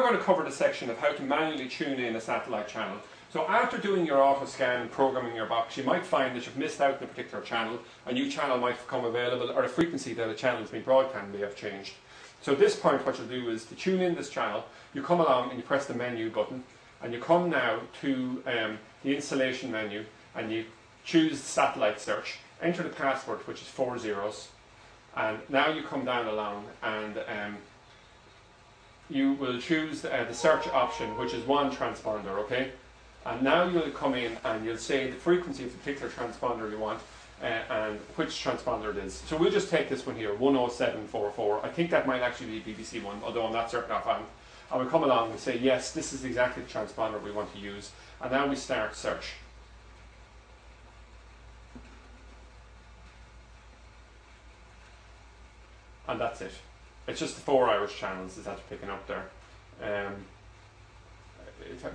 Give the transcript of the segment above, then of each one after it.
We're going to cover the section of how to manually tune in a satellite channel. So after doing your auto scan and programming your box, you might find that you've missed out on a particular channel, a new channel might become available, or the frequency that a channel has been broadcast may have changed. So at this point what you'll do is to tune in this channel, you come along and you press the menu button, and you come now to um, the installation menu, and you choose satellite search, enter the password which is four zeros, and now you come down along and um, you will choose uh, the search option, which is one transponder, okay? And now you'll come in and you'll say the frequency of the particular transponder you want uh, and which transponder it is. So we'll just take this one here, 10744. I think that might actually be BBC one, although I'm not certain offhand. And we come along and say, yes, this is exactly the transponder we want to use. And now we start search. And that's it. It's just the four Irish channels is that picking up there. Um,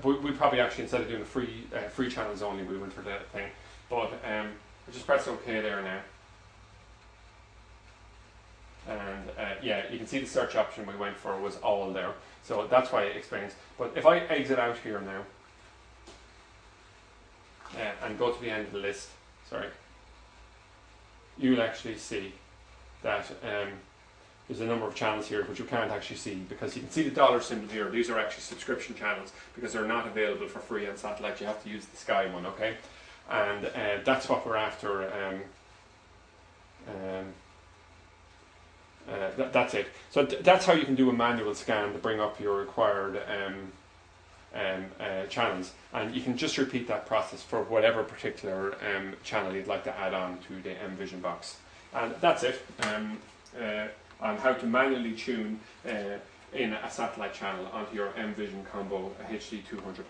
we, we probably actually instead of doing the free uh, free channels only, we went for that thing. But um, we just press OK there now. And uh, yeah, you can see the search option we went for was all there. So that's why it explains. But if I exit out here now uh, and go to the end of the list, sorry, you'll actually see that um, there's a number of channels here which you can't actually see because you can see the dollar symbol here. These are actually subscription channels because they're not available for free on satellite. You have to use the Sky one, okay? And uh, that's what we're after. Um, um, uh, that, that's it. So th that's how you can do a manual scan to bring up your required um, um, uh, channels, and you can just repeat that process for whatever particular um, channel you'd like to add on to the M Vision box. And that's it. Um, uh, on how to manually tune uh, in a satellite channel onto your M Vision Combo HD 200.